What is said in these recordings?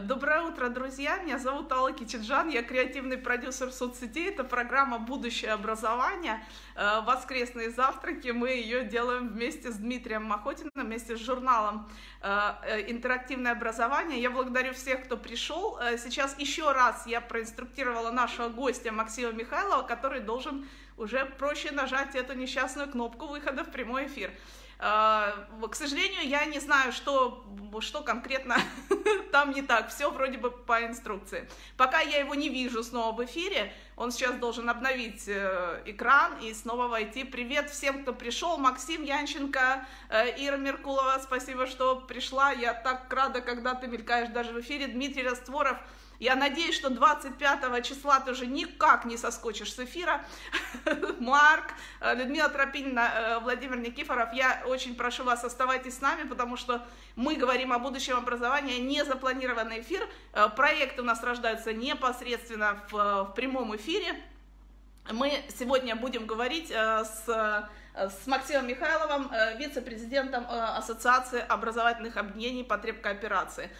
Доброе утро, друзья! Меня зовут Алла Кичиджан, я креативный продюсер соцсетей. Это программа «Будущее образование». Э, воскресные завтраки. Мы ее делаем вместе с Дмитрием Махотиным, вместе с журналом э, э, «Интерактивное образование». Я благодарю всех, кто пришел. Сейчас еще раз я проинструктировала нашего гостя Максима Михайлова, который должен уже проще нажать эту несчастную кнопку выхода в прямой эфир. А, к сожалению, я не знаю, что, что конкретно там не так. Все вроде бы по инструкции. Пока я его не вижу снова в эфире, он сейчас должен обновить э, экран и снова войти. Привет всем, кто пришел. Максим Янченко, э, Ира Меркулова, спасибо, что пришла. Я так рада, когда ты мелькаешь даже в эфире. Дмитрий Растворов, я надеюсь, что 25 числа ты уже никак не соскочишь с эфира. Марк, э, Людмила Тропинина, э, Владимир Никифоров, я очень прошу вас, оставайтесь с нами, потому что мы говорим о будущем образования, не запланированный эфир. Э, проекты у нас рождаются непосредственно в, в прямом эфире. Мы сегодня будем говорить с с Максимом Михайловым, э, вице-президентом э, Ассоциации образовательных объединений потреб кооперации.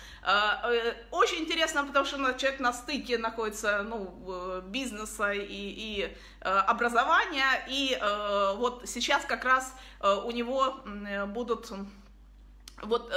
Очень интересно, потому что человек на стыке находится ну, бизнеса и, и образования, и вот сейчас как раз у него будут вот э,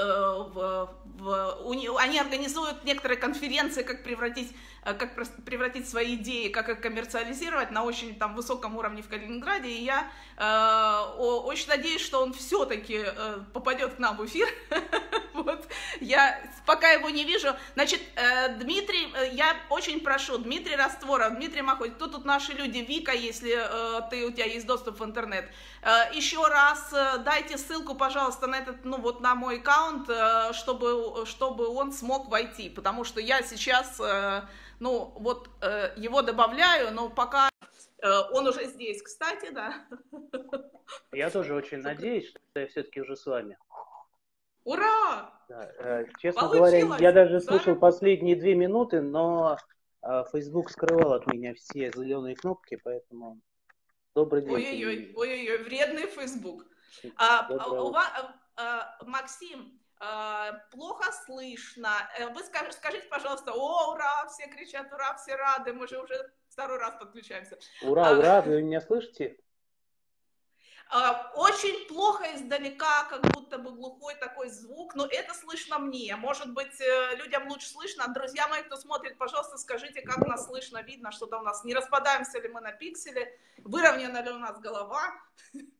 в, в, у, они организуют некоторые конференции, как превратить, э, как превратить свои идеи, как их коммерциализировать на очень там высоком уровне в Калининграде. И я э, очень надеюсь, что он все-таки э, попадет к нам в эфир. вот я пока его не вижу. Значит, э, Дмитрий, э, я очень прошу, Дмитрий Растворов, Дмитрий Махой, кто тут наши люди? Вика, если ты у тебя есть доступ в интернет. Еще раз дайте ссылку, пожалуйста, на этот, ну вот на мой мой аккаунт, э, чтобы, чтобы он смог войти, потому что я сейчас, э, ну, вот э, его добавляю, но пока он уже здесь, кстати, да. Я тоже очень надеюсь, что я все-таки уже с вами. Ура! Да, честно Получилось, говоря, я даже да? слушал последние две минуты, но Facebook скрывал от меня все зеленые кнопки, поэтому добрый день. Ой-ой-ой, ой-ой, вредный Facebook. А, у вас, Э, Максим, э, плохо слышно. Э, вы скажите, пожалуйста, о, ура, все кричат, ура, все рады, мы же уже второй раз подключаемся. Ура, ура, вы меня слышите? Очень плохо издалека, как будто бы глухой такой звук, но это слышно мне. Может быть, людям лучше слышно. Друзья мои, кто смотрит, пожалуйста, скажите, как нас слышно, видно, что-то у нас, не распадаемся ли мы на пиксели, выровнена ли у нас голова.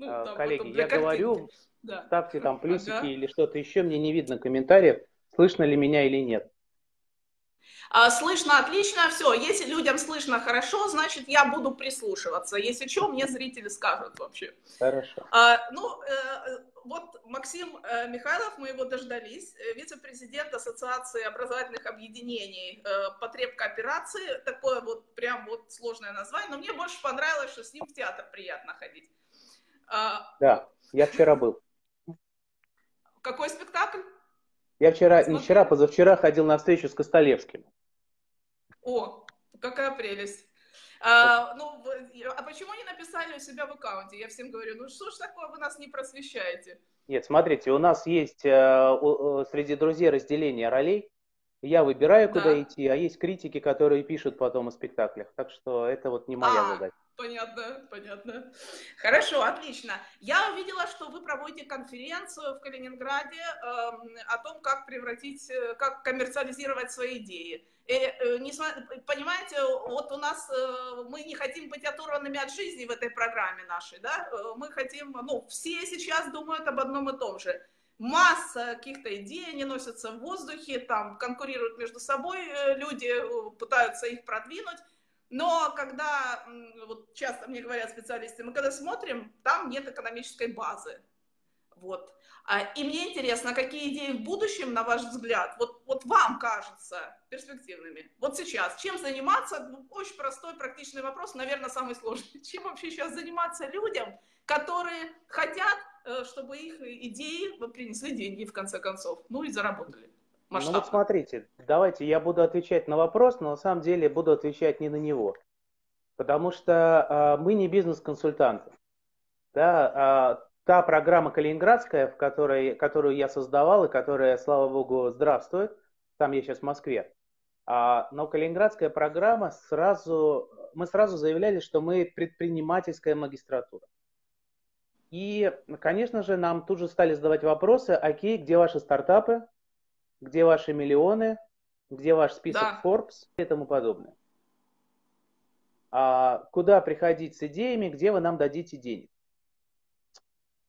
Ну, а, коллеги, я картинки. говорю, да. ставьте там плюсики ага. или что-то еще, мне не видно комментариев, слышно ли меня или нет. А, слышно отлично, все. Если людям слышно хорошо, значит, я буду прислушиваться. Если что, мне зрители скажут вообще. Хорошо. А, ну, э, вот Максим э, Михайлов, мы его дождались, э, вице-президент Ассоциации образовательных объединений э, потреб кооперации. Такое вот прям вот сложное название, но мне больше понравилось, что с ним в театр приятно ходить. А... Да, я вчера был. Какой спектакль? Я вчера, Смотри. не вчера, позавчера ходил на встречу с Костолевским. О, какая прелесть. А, ну, а почему не написали у себя в аккаунте? Я всем говорю, ну что ж такое, вы нас не просвещаете? Нет, смотрите, у нас есть э, э, среди друзей разделение ролей. Я выбираю, куда да. идти, а есть критики, которые пишут потом о спектаклях. Так что это вот не моя а, задача. Понятно, понятно. Хорошо, отлично. Я увидела, что вы проводите конференцию в Калининграде э, о том, как превратить, э, как коммерциализировать свои идеи. И, э, не, понимаете, вот у нас э, мы не хотим быть оторванными от жизни в этой программе нашей, да? Э, мы хотим, ну, все сейчас думают об одном и том же масса каких-то идей, они носятся в воздухе, там конкурируют между собой э, люди, э, пытаются их продвинуть, но когда, вот часто мне говорят специалисты, мы когда смотрим, там нет экономической базы. Вот. А, и мне интересно, какие идеи в будущем, на ваш взгляд, вот, вот вам кажутся перспективными? Вот сейчас, чем заниматься? Ну, очень простой, практичный вопрос, наверное, самый сложный. Чем вообще сейчас заниматься людям, которые хотят, э, чтобы их идеи принесли деньги, в конце концов, ну и заработали? Масштабно. Ну вот смотрите, давайте я буду отвечать на вопрос, но на самом деле буду отвечать не на него. Потому что а, мы не бизнес-консультанты. Да, а, та программа калининградская, в которой, которую я создавал и которая, слава богу, здравствует, там я сейчас в Москве. А, но Калининградская программа сразу, мы сразу заявляли, что мы предпринимательская магистратура. И, конечно же, нам тут же стали задавать вопросы, окей, где ваши стартапы, где ваши миллионы, где ваш список да. Forbes и тому подобное. А, куда приходить с идеями, где вы нам дадите денег.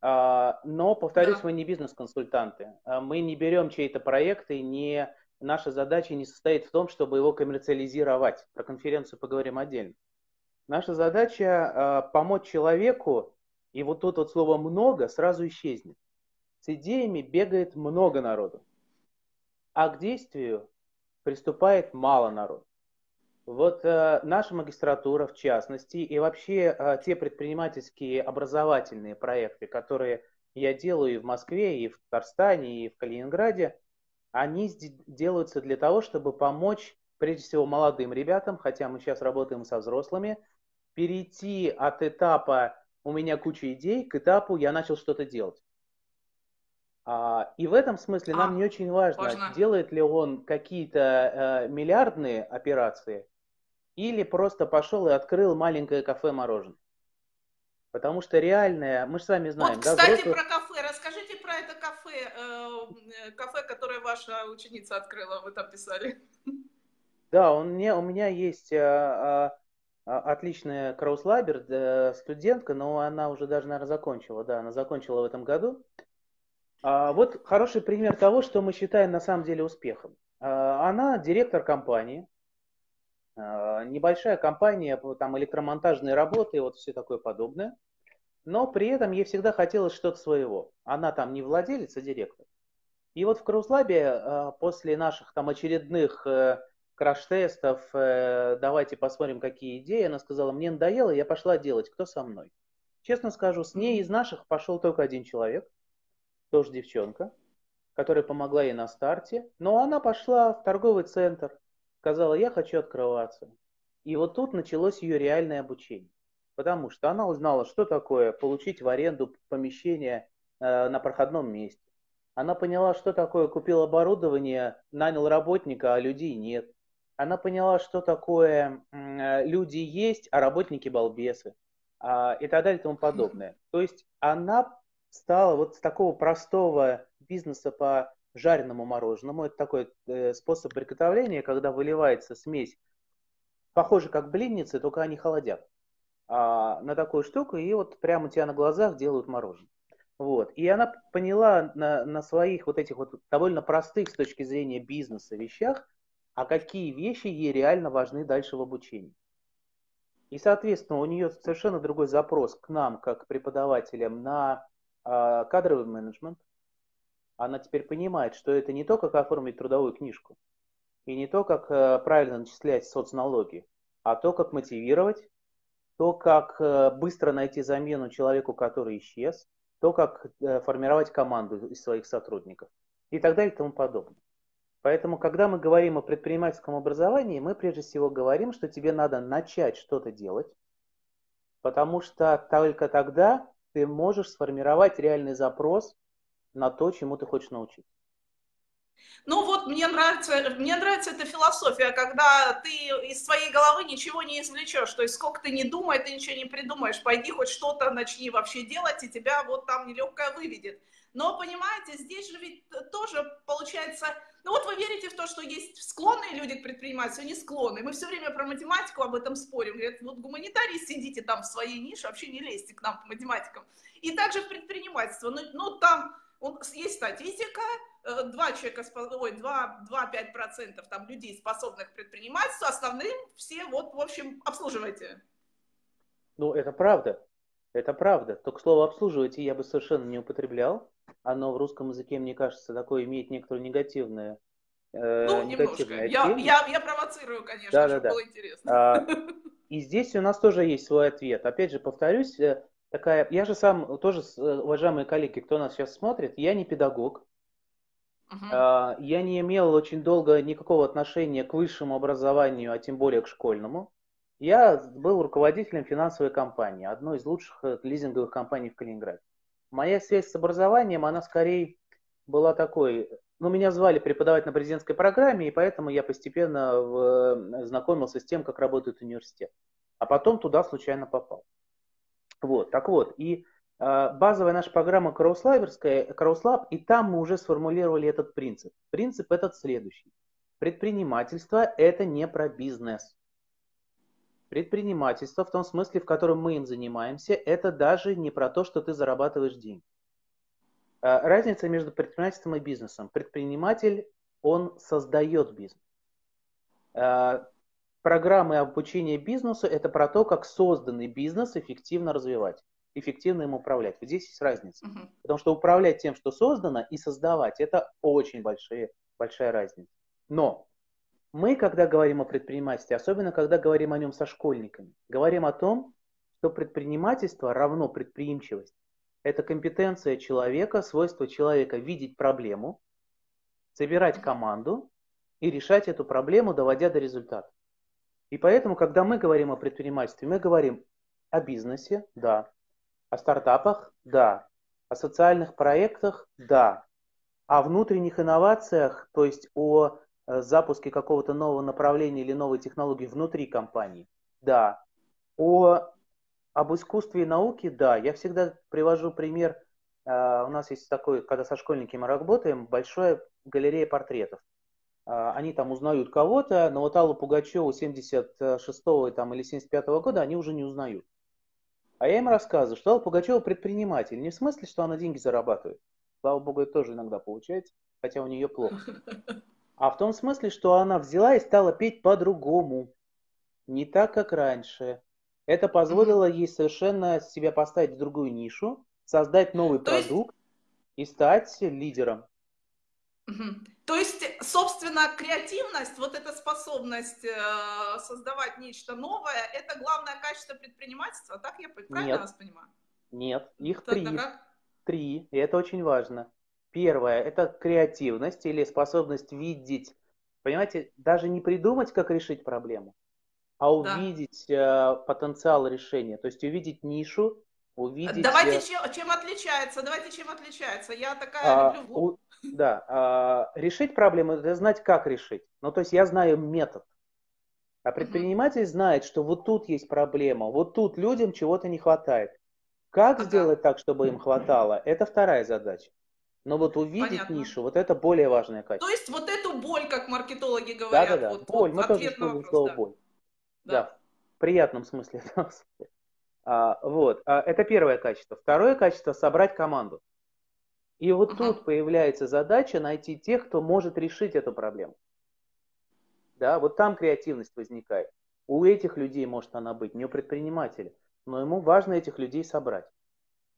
А, но, повторюсь, да. мы не бизнес-консультанты. А мы не берем чей-то проект и не... Наша задача не состоит в том, чтобы его коммерциализировать. Про конференцию поговорим отдельно. Наша задача а, помочь человеку и вот тут вот слово «много» сразу исчезнет. С идеями бегает много народу, а к действию приступает мало народу. Вот э, наша магистратура, в частности, и вообще э, те предпринимательские образовательные проекты, которые я делаю и в Москве, и в Татарстане, и в Калининграде, они делаются для того, чтобы помочь, прежде всего, молодым ребятам, хотя мы сейчас работаем со взрослыми, перейти от этапа у меня куча идей к этапу я начал что-то делать. А, и в этом смысле а, нам не очень важно, важно, делает ли он какие-то э, миллиардные операции или просто пошел и открыл маленькое кафе мороженое. Потому что реальное, мы же сами знаем. Вот, кстати, да, взрослых... про кафе. Расскажите про это кафе, э, кафе, которое ваша ученица открыла, вы там писали. Да, он мне, у меня есть э, э, а, отличная Крауслабер, студентка, но она уже даже, наверное, закончила. Да, она закончила в этом году. А, вот хороший пример того, что мы считаем на самом деле успехом. А, она директор компании, небольшая компания, там электромонтажные работы и вот все такое подобное. Но при этом ей всегда хотелось что-то своего. Она там не владелец, а директор. И вот в Крауслабе после наших там очередных э, краш-тестов, э, давайте посмотрим, какие идеи. Она сказала, мне надоело, я пошла делать, кто со мной? Честно скажу, с ней из наших пошел только один человек, тоже девчонка, которая помогла ей на старте. Но она пошла в торговый центр, сказала, я хочу открываться. И вот тут началось ее реальное обучение. Потому что она узнала, что такое получить в аренду помещение э, на проходном месте. Она поняла, что такое купил оборудование, нанял работника, а людей нет. Она поняла, что такое э, люди есть, а работники балбесы а, и так далее и тому подобное. То есть она стала вот с такого простого бизнеса по жареному мороженому, это такой э, способ приготовления, когда выливается смесь, похоже как блинницы, только они холодят, а, на такую штуку, и вот прямо у тебя на глазах делают мороженое. Вот. И она поняла на, на своих вот этих вот довольно простых с точки зрения бизнеса вещах, а какие вещи ей реально важны дальше в обучении. И, соответственно, у нее совершенно другой запрос к нам, как преподавателям, на э, кадровый менеджмент. Она теперь понимает, что это не то, как оформить трудовую книжку, и не то, как э, правильно начислять соцналоги, а то, как мотивировать, то, как э, быстро найти замену человеку, который исчез, то, как э, формировать команду из своих сотрудников и так далее и тому подобное. Поэтому, когда мы говорим о предпринимательском образовании, мы прежде всего говорим, что тебе надо начать что-то делать, потому что только тогда ты можешь сформировать реальный запрос на то, чему ты хочешь научиться. Ну вот мне нравится, мне нравится эта философия, когда ты из своей головы ничего не извлечешь, то есть сколько ты не думай, ты ничего не придумаешь, пойди хоть что-то начни вообще делать, и тебя вот там нелегкое выведет. Но понимаете, здесь же ведь тоже получается ну вот вы верите в то, что есть склонные люди к предпринимательству, не склонные. Мы все время про математику об этом спорим. Говорят, вот гуманитарии сидите там в своей нише, вообще не лезьте к нам по математикам. И также в предпринимательство. Ну, ну там есть статистика, э, два человека, ой, 2-5% там людей, способных к предпринимательству, основным все вот, в общем, обслуживайте. Ну, это правда. Это правда. Только слово обслуживайте я бы совершенно не употреблял оно в русском языке, мне кажется, такое имеет некоторую негативное э, ну, немножко. Я, я, я провоцирую, конечно, да, чтобы да, было интересно. А, и здесь у нас тоже есть свой ответ. Опять же, повторюсь, э, такая, я же сам, тоже, э, уважаемые коллеги, кто нас сейчас смотрит, я не педагог, uh-huh. я не имел очень долго никакого отношения к высшему образованию, а тем более к школьному. Я был руководителем финансовой компании, одной из лучших э, лизинговых компаний в Калининграде. Моя связь с образованием, она скорее была такой, ну, меня звали преподавать на президентской программе, и поэтому я постепенно в, знакомился с тем, как работает университет. А потом туда случайно попал. Вот, так вот, и э, базовая наша программа Крауслаберская, Крауслаб, и там мы уже сформулировали этот принцип. Принцип этот следующий. Предпринимательство – это не про бизнес. Предпринимательство в том смысле, в котором мы им занимаемся, это даже не про то, что ты зарабатываешь деньги. Э, разница между предпринимательством и бизнесом. Предприниматель, он создает бизнес. Э, программы обучения бизнесу – это про то, как созданный бизнес эффективно развивать, эффективно им управлять. Вот здесь есть разница. Uh-huh. Потому что управлять тем, что создано, и создавать – это очень большие, большая разница. Но мы, когда говорим о предпринимательстве, особенно когда говорим о нем со школьниками, говорим о том, что предпринимательство равно предприимчивость. Это компетенция человека, свойство человека видеть проблему, собирать команду и решать эту проблему, доводя до результата. И поэтому, когда мы говорим о предпринимательстве, мы говорим о бизнесе, да, о стартапах, да, о социальных проектах, да, о внутренних инновациях, то есть о запуске какого-то нового направления или новой технологии внутри компании, да, о об искусстве и науке, да. Я всегда привожу пример. Uh, у нас есть такой, когда со школьниками работаем, большая галерея портретов. Uh, они там узнают кого-то, но вот Аллу Пугачеву 76-го там, или 75-го года они уже не узнают. А я им рассказываю, что Алла Пугачева предприниматель. Не в смысле, что она деньги зарабатывает. Слава богу, это тоже иногда получается, хотя у нее плохо. А в том смысле, что она взяла и стала петь по-другому. Не так, как раньше. Это позволило ей совершенно себя поставить в другую нишу, создать новый То продукт есть... и стать лидером. То есть, собственно, креативность, вот эта способность э, создавать нечто новое, это главное качество предпринимательства, так я правильно Нет. вас понимаю? Нет, их Тогда три. Как? Три, и это очень важно. Первое – это креативность или способность видеть, понимаете, даже не придумать, как решить проблему, а увидеть да. э, потенциал решения, то есть увидеть нишу, увидеть... Давайте, э, чем, чем отличается, давайте, чем отличается, я такая а, люблю... У, да, а, решить проблему, это знать, как решить, ну, то есть я знаю метод, а предприниматель угу. знает, что вот тут есть проблема, вот тут людям чего-то не хватает. Как ага. сделать так, чтобы им хватало, это вторая задача. Но вот увидеть Понятно. нишу, вот это более важное качество. То есть вот эту боль, как маркетологи говорят, да, да, да. Вот, боль, вот, мы тоже используем слово да. боль. Да. да, в приятном смысле этого слова. А, вот, а, это первое качество. Второе качество – собрать команду. И вот uh-huh. тут появляется задача найти тех, кто может решить эту проблему. Да, вот там креативность возникает. У этих людей может она быть, не у предпринимателя, но ему важно этих людей собрать.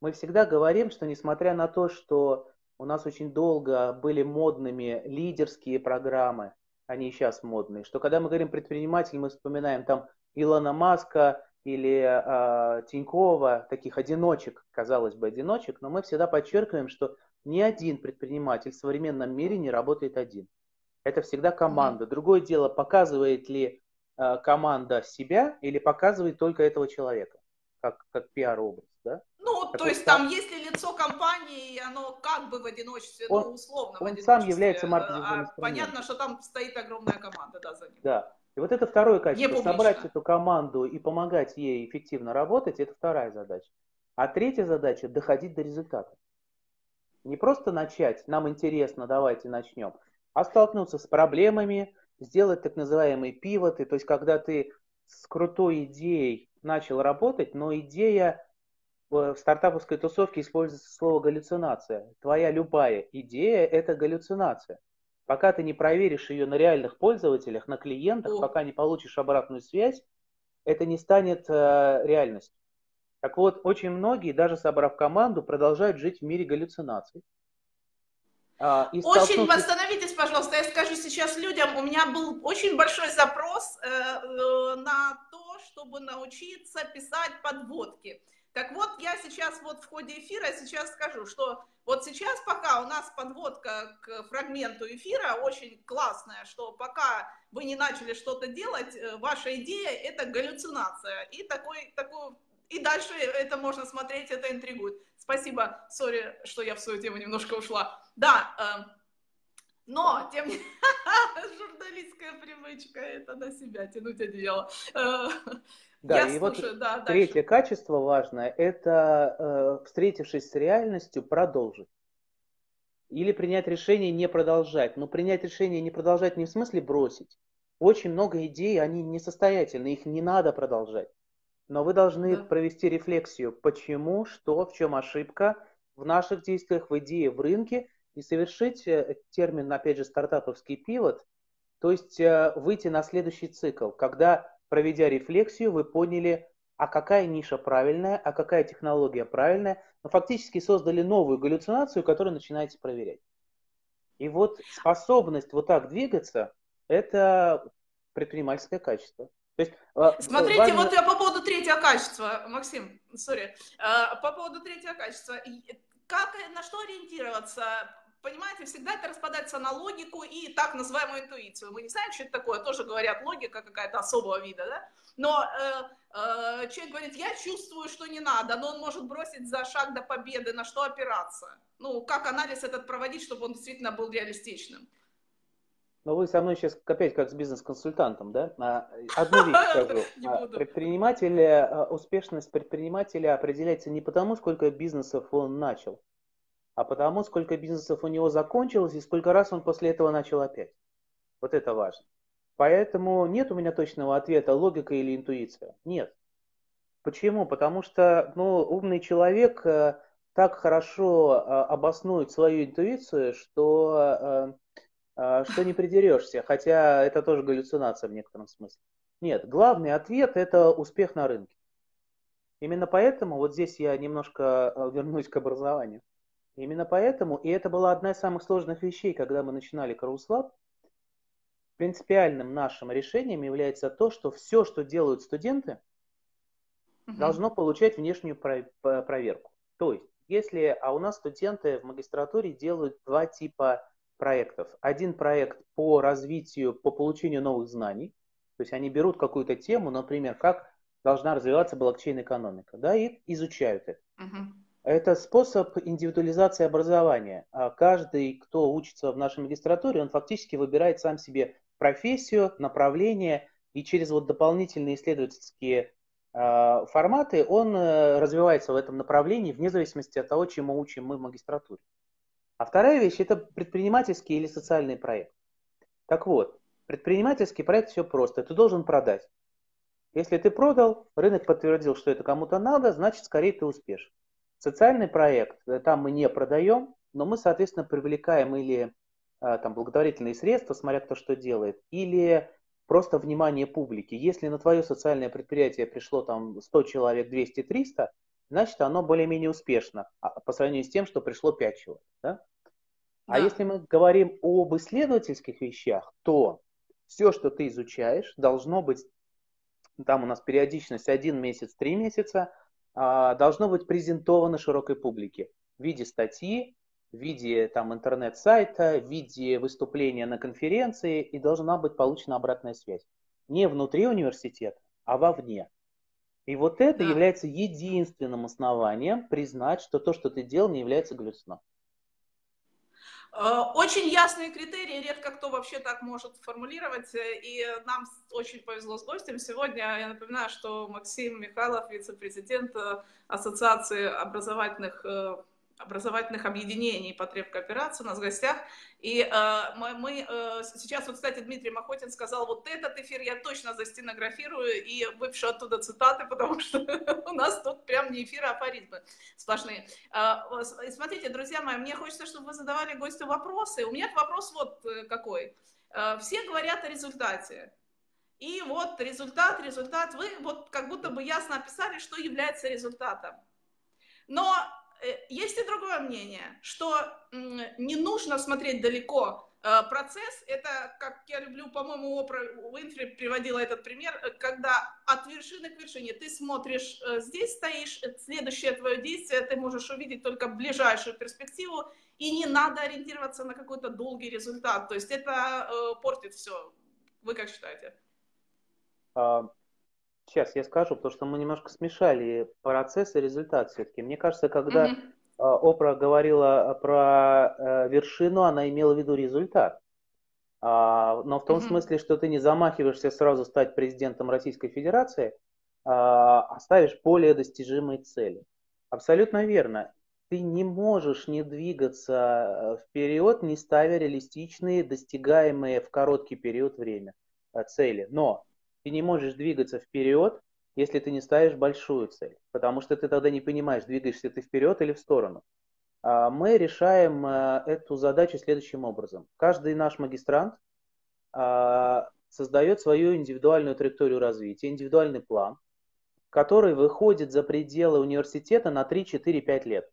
Мы всегда говорим, что несмотря на то, что у нас очень долго были модными лидерские программы, они сейчас модные, что когда мы говорим предприниматель, мы вспоминаем там Илона Маска или э, Тинькова, таких одиночек, казалось бы, одиночек, но мы всегда подчеркиваем, что ни один предприниматель в современном мире не работает один. Это всегда команда. Другое дело, показывает ли э, команда себя или показывает только этого человека, как, как пиар-образ. Да? Ну, так то есть там, если лицо компании, оно как бы в одиночестве, он, ну, условно он в одиночестве. сам является маркетинговым а, Понятно, что там стоит огромная команда, да, за ним. Да. И вот это второе качество. Собрать эту команду и помогать ей эффективно работать, это вторая задача. А третья задача – доходить до результата. Не просто начать, нам интересно, давайте начнем, а столкнуться с проблемами, сделать так называемые пивоты, то есть когда ты с крутой идеей начал работать, но идея в стартаповской тусовке используется слово галлюцинация. Твоя любая идея – это галлюцинация. Пока ты не проверишь ее на реальных пользователях, на клиентах, пока не получишь обратную связь, это не станет э, реальностью. Так вот, очень многие, даже собрав команду, продолжают жить в мире галлюцинаций. А, и очень восстановитесь, пожалуйста. Я скажу сейчас людям, у меня был очень большой запрос э, э, на то, чтобы научиться писать подводки. Так вот, я сейчас вот в ходе эфира сейчас скажу, что вот сейчас пока у нас подводка к фрагменту эфира очень классная, что пока вы не начали что-то делать, э, ваша идея – это галлюцинация. И такой, такой, и дальше это можно смотреть, это интригует. Спасибо, сори, что я в свою тему немножко ушла. Да, э, Но, тем не журналистская привычка это на себя тянуть одеяло. Э, да, Я и слушаю, вот да, третье дальше. качество важное – это, э, встретившись с реальностью, продолжить. Или принять решение не продолжать. Но принять решение не продолжать не в смысле бросить. Очень много идей, они несостоятельны, их не надо продолжать. Но вы должны да. провести рефлексию, почему, что, в чем ошибка в наших действиях, в идее, в рынке, и совершить э, термин, опять же, стартаповский пивот, то есть э, выйти на следующий цикл, когда проведя рефлексию, вы поняли, а какая ниша правильная, а какая технология правильная, но фактически создали новую галлюцинацию, которую начинаете проверять. И вот способность вот так двигаться – это предпринимательское качество. То есть, а, Смотрите, важно... вот я по поводу третьего качества, Максим, сори, по поводу третьего качества, как, на что ориентироваться? Понимаете, всегда это распадается на логику и так называемую интуицию. Мы не знаем, что это такое, тоже говорят логика какая-то особого вида, да? Но э, э, человек говорит, я чувствую, что не надо, но он может бросить за шаг до победы, на что опираться? Ну, как анализ этот проводить, чтобы он действительно был реалистичным? Но вы со мной сейчас опять как с бизнес-консультантом, да? А, одну вещь скажу. А, Предприниматель, э, успешность предпринимателя определяется не потому, сколько бизнесов он начал, а потому, сколько бизнесов у него закончилось и сколько раз он после этого начал опять. Вот это важно. Поэтому нет у меня точного ответа, логика или интуиция. Нет. Почему? Потому что ну, умный человек э, так хорошо э, обоснует свою интуицию, что, э, что не придерешься. Хотя это тоже галлюцинация в некотором смысле. Нет, главный ответ – это успех на рынке. Именно поэтому, вот здесь я немножко вернусь к образованию. Именно поэтому, и это была одна из самых сложных вещей, когда мы начинали Каруслаб, принципиальным нашим решением является то, что все, что делают студенты, угу. должно получать внешнюю проверку. То есть, если, а у нас студенты в магистратуре делают два типа проектов. Один проект по развитию, по получению новых знаний, то есть они берут какую-то тему, например, как должна развиваться блокчейн-экономика, да, и изучают это. Угу. Это способ индивидуализации образования. А каждый, кто учится в нашей магистратуре, он фактически выбирает сам себе профессию, направление, и через вот дополнительные исследовательские э, форматы он э, развивается в этом направлении вне зависимости от того, чему учим мы в магистратуре. А вторая вещь – это предпринимательский или социальный проект. Так вот, предпринимательский проект все просто. Ты должен продать. Если ты продал, рынок подтвердил, что это кому-то надо, значит, скорее ты успешен. Социальный проект, э, там мы не продаем, но мы, соответственно, привлекаем или э, там, благотворительные средства, смотря кто что делает, или просто внимание публики. Если на твое социальное предприятие пришло там 100 человек, 200, 300, значит оно более-менее успешно а, по сравнению с тем, что пришло 5 человек. Да? А если мы говорим об исследовательских вещах, то все, что ты изучаешь, должно быть, там у нас периодичность один месяц, три месяца, а, должно быть презентовано широкой публике в виде статьи, в виде там, интернет-сайта, в виде выступления на конференции, и должна быть получена обратная связь. Не внутри университета, а вовне. И вот это да. является единственным основанием признать, что то, что ты делал, не является галлюцинацией. Э, очень ясные критерии, редко кто вообще так может формулировать, э, и нам очень повезло с гостем. Сегодня я напоминаю, что Максим Михайлов, вице-президент э, Ассоциации образовательных образовательных объединений потреб кооперации у нас в гостях. И э, мы, мы э, сейчас, вот, кстати, Дмитрий Махотин сказал, вот этот эфир я точно застенографирую и выпишу оттуда цитаты, потому что у нас тут прям не эфиры, а афоризмы сплошные. Э, смотрите, друзья мои, мне хочется, чтобы вы задавали гостю вопросы. У меня вопрос вот э, какой. Э, все говорят о результате. И вот результат, результат. Вы вот как будто бы ясно описали, что является результатом. Но есть и другое мнение, что не нужно смотреть далеко. Э, процесс, это, как я люблю, по-моему, Опра Уинфри приводила этот пример, э, когда от вершины к вершине ты смотришь, здесь стоишь, следующее твое действие, ты можешь увидеть только ближайшую перспективу, и не надо ориентироваться на какой-то долгий результат. То есть это э, портит все. Вы как считаете? А, Сейчас я скажу, потому что мы немножко смешали процесс и результат все-таки. Мне кажется, когда mm-hmm. Опра говорила про э, вершину, она имела в виду результат. А, но в том mm-hmm. смысле, что ты не замахиваешься сразу стать президентом Российской Федерации, а ставишь более достижимые цели. Абсолютно верно. Ты не можешь не двигаться э, вперед, не ставя реалистичные, достигаемые в короткий период время э, цели. Но ты не можешь двигаться вперед, если ты не ставишь большую цель, потому что ты тогда не понимаешь, двигаешься ты вперед или в сторону. А мы решаем э, эту задачу следующим образом. Каждый наш магистрант а, создает свою индивидуальную траекторию развития, индивидуальный план, который выходит за пределы университета на 3, 4, 5 лет.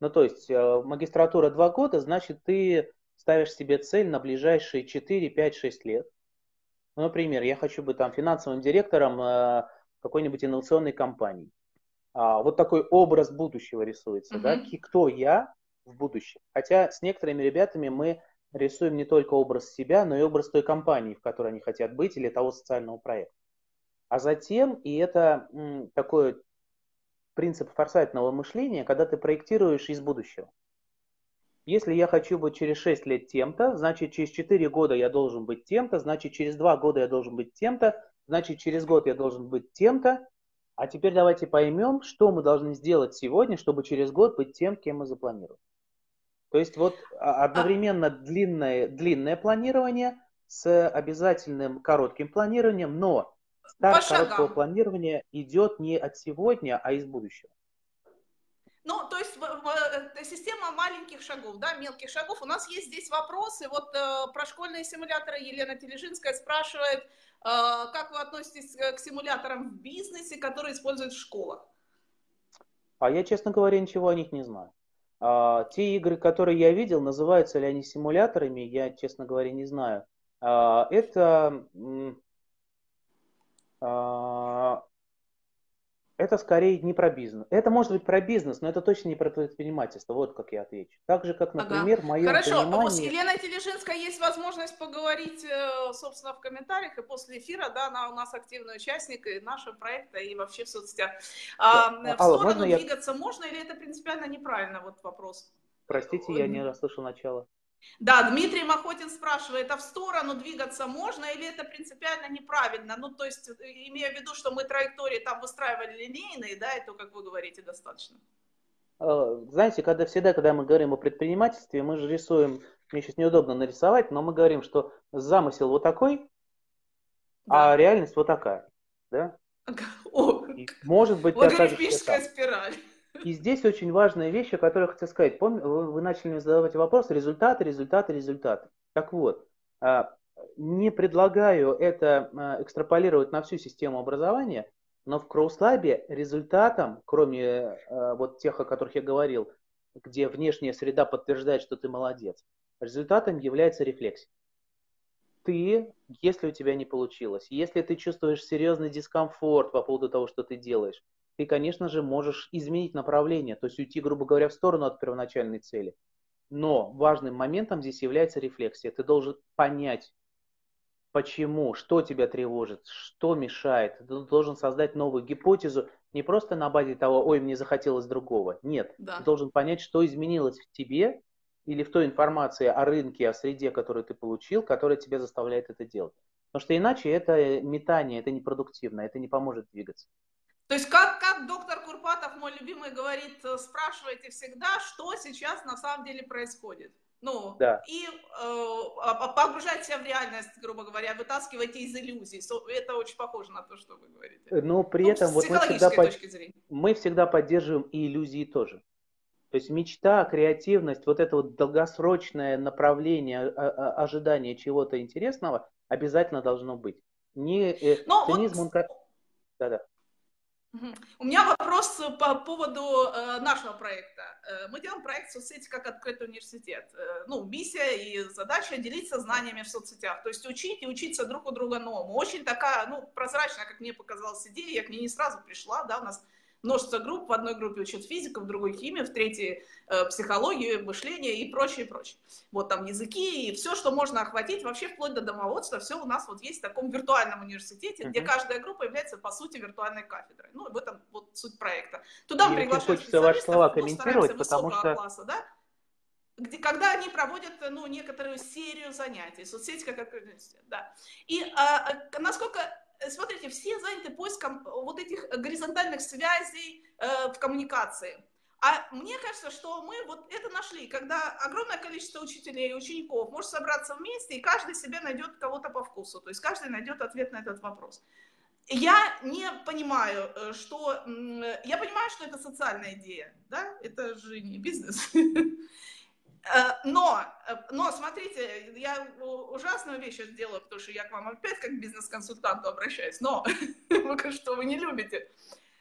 Ну, то есть э, магистратура 2 года, значит, ты ставишь себе цель на ближайшие 4, 5, 6 лет. Ну, например, я хочу быть там финансовым директором э, какой-нибудь инновационной компании. А, вот такой образ будущего рисуется, mm-hmm. да, кто я в будущем. Хотя с некоторыми ребятами мы рисуем не только образ себя, но и образ той компании, в которой они хотят быть, или того социального проекта. А затем, и это м, такой принцип форсайтного мышления, когда ты проектируешь из будущего. Если я хочу быть через 6 лет тем-то, значит через 4 года я должен быть тем-то, значит через 2 года я должен быть тем-то, значит через год я должен быть тем-то. А теперь давайте поймем, что мы должны сделать сегодня, чтобы через год быть тем, кем мы запланировали. То есть вот а, одновременно длинное, длинное планирование с обязательным коротким планированием, но старт короткого планирования идет не от сегодня, а из будущего. Ну, то есть в, система маленьких шагов, да, мелких шагов. У нас есть здесь вопросы. Вот э, про школьные симуляторы Елена Тележинская спрашивает, э, как вы относитесь к симуляторам в бизнесе, которые используют в школах? А я, честно говоря, ничего о них не знаю. А, те игры, которые я видел, называются ли они симуляторами, я, честно говоря, не знаю. А, это а, это скорее не про бизнес. Это может быть про бизнес, но это точно не про предпринимательство. Вот как я отвечу. Так же, как, например, ага. мое Хорошо, понимание... с Еленой Тележинской есть возможность поговорить, э, собственно, в комментариях и после эфира, да, она у нас активный участник и нашего проекта, и вообще в соцсетях. А, да. В Алла, сторону можно двигаться я... можно или это принципиально неправильно? Вот вопрос. Простите, я не расслышал начало. Да, Дмитрий Махотин спрашивает, а в сторону двигаться можно или это принципиально неправильно? Ну, то есть, имея в виду, что мы траектории там выстраивали линейные, да, это, как вы говорите, достаточно. А, знаете, когда всегда, когда мы говорим о предпринимательстве, мы же рисуем, мне сейчас неудобно нарисовать, но мы говорим, что замысел вот такой, да. а реальность вот такая, да? О, может быть, логарифмическая спираль. И здесь очень важная вещь, о которой я хотел сказать. Помните, вы начали мне задавать вопрос, результаты, результаты, результаты. Так вот, а, не предлагаю это а, экстраполировать на всю систему образования, но в Кроуслабе результатом, кроме а, вот тех, о которых я говорил, где внешняя среда подтверждает, что ты молодец, результатом является рефлексия. Ты, если у тебя не получилось, если ты чувствуешь серьезный дискомфорт по поводу того, что ты делаешь, ты, конечно же, можешь изменить направление, то есть уйти, грубо говоря, в сторону от первоначальной цели. Но важным моментом здесь является рефлексия. Ты должен понять, почему, что тебя тревожит, что мешает. Ты должен создать новую гипотезу, не просто на базе того, ой, мне захотелось другого. Нет, да. ты должен понять, что изменилось в тебе или в той информации о рынке, о среде, которую ты получил, которая тебя заставляет это делать. Потому что иначе это метание, это непродуктивно, это не поможет двигаться. То есть, как, как доктор Курпатов, мой любимый, говорит, э, спрашивайте всегда, что сейчас на самом деле происходит. Ну, да. и э, погружать себя в реальность, грубо говоря, вытаскивайте из иллюзий. Это очень похоже на то, что вы говорите. Э, но при ну, этом вот мы всегда, под... мы всегда поддерживаем и иллюзии тоже. То есть мечта, креативность, вот это вот долгосрочное направление, а, а, ожидание чего-то интересного обязательно должно быть. Не э, Но цинизм, вот... он... Да-да. У меня вопрос по поводу э, нашего проекта. Э, мы делаем проект соцсети как открытый университет. Э, ну, миссия и задача делиться знаниями в соцсетях. То есть учить и учиться друг у друга новому. Очень такая, ну, прозрачная, как мне показалась идея, я к ней не сразу пришла, да, у нас множество групп, в одной группе учат физику, в другой химию, в третьей э, психологию, мышление и прочее, прочее. Вот там языки и все, что можно охватить, вообще вплоть до домоводства, все у нас вот есть в таком виртуальном университете, mm-hmm. где каждая группа является, по сути, виртуальной кафедрой. Ну, в этом вот суть проекта. Туда Мне приглашают хочется ваши слова комментировать, потому что... Класса, да? где, когда они проводят ну, некоторую серию занятий, соцсети как университет, да. И а, а насколько, смотрите, все заняты поиском вот этих горизонтальных связей э, в коммуникации. А мне кажется, что мы вот это нашли, когда огромное количество учителей и учеников может собраться вместе, и каждый себе найдет кого-то по вкусу, то есть каждый найдет ответ на этот вопрос. Я не понимаю, э, что... Я понимаю, что это социальная идея, да? Это же не бизнес. Э, но, э, но, смотрите, я ужасную вещь сделаю, потому что я к вам опять как бизнес-консультанту обращаюсь, но что вы не любите.